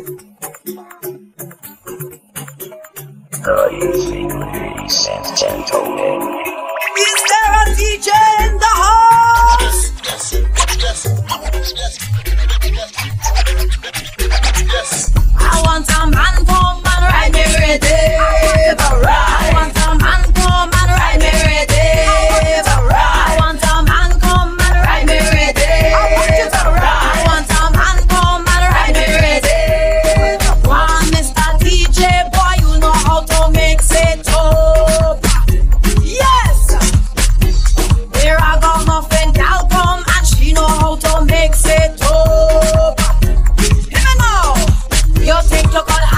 Are you feeling sent and told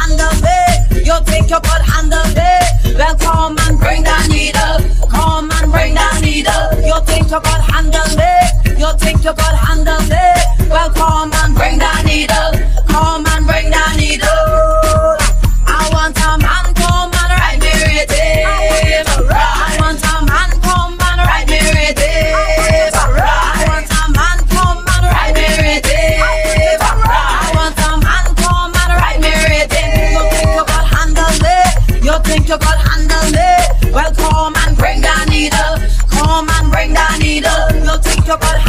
handle it. You think you could handle it? Well, come and bring that needle. Come and bring that needle. You think you could handle it? You think you could handle it? Well, come and bring that needle. think you can handle me? Well, come and bring that needle. Come and bring that needle. You think you can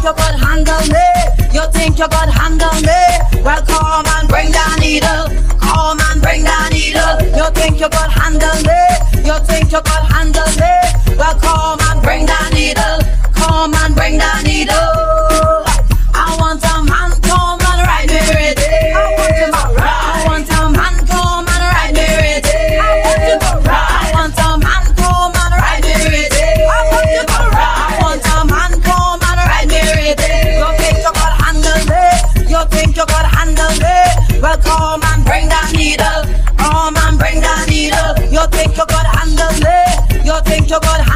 think you could handle me? You think you could handle me? Well, come and bring that needle. Come and bring that needle. You think you could handle me? You think you could handle me? Well, come and bring that think you God